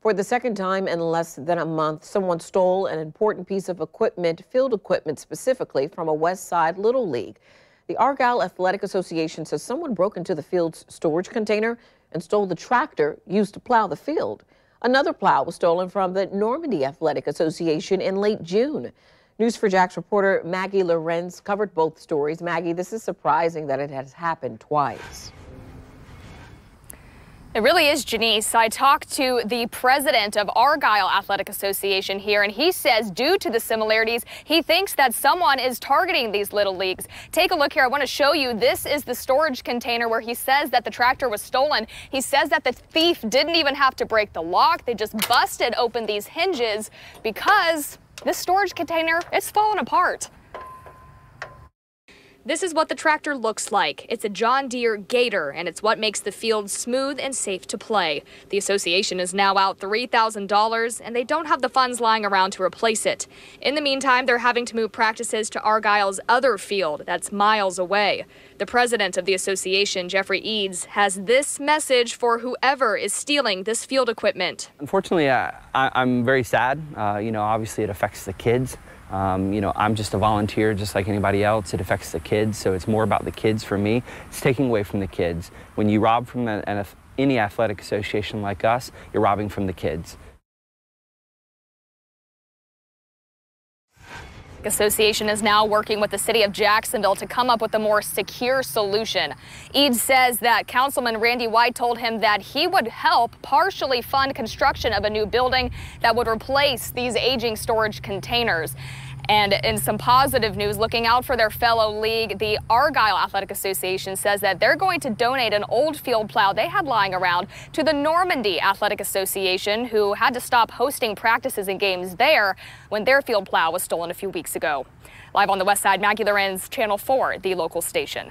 For the second time in less than a month, someone stole an important piece of equipment, field equipment specifically, from a West Side Little League. The Argyle Athletic Association says someone broke into the field's storage container and stole the tractor used to plow the field. Another plow was stolen from the Normandy Athletic Association in late June. News4JAX reporter Maggie Lorenz covered both stories. Maggie, this is surprising that it has happened twice. It really is, Janice. I talked to the president of Argyle Athletic Association here, and he says due to the similarities, he thinks that someone is targeting these little leagues. Take a look here. I want to show you. This is the storage container where he says that the tractor was stolen. He says that the thief didn't even have to break the lock. They just busted open these hinges because this storage container, it's fallen apart. This is what the tractor looks like. It's a John Deere Gator, and it's what makes the field smooth and safe to play. The association is now out $3,000, and they don't have the funds lying around to replace it. In the meantime, they're having to move practices to Argyle's other field that's miles away. The president of the association, Jeffrey Eads, has this message for whoever is stealing this field equipment. Unfortunately, I, am very sad. Uh, you know, obviously it affects the kids. Um, you know, I'm just a volunteer just like anybody else. It affects the kids, so it's more about the kids for me. It's taking away from the kids. When you rob from an, an, any athletic association like us, you're robbing from the kids. Association is now working with the city of Jacksonville to come up with a more secure solution. Eads says that Councilman Randy White told him that he would help partially fund construction of a new building that would replace these aging storage containers. And in some positive news, looking out for their fellow league, the Argyle Athletic Association says that they're going to donate an old field plow they had lying around to the Normandy Athletic Association, who had to stop hosting practices and games there when their field plow was stolen a few weeks ago. Live on the west side, Maggie Lorenz, Channel 4, the local station.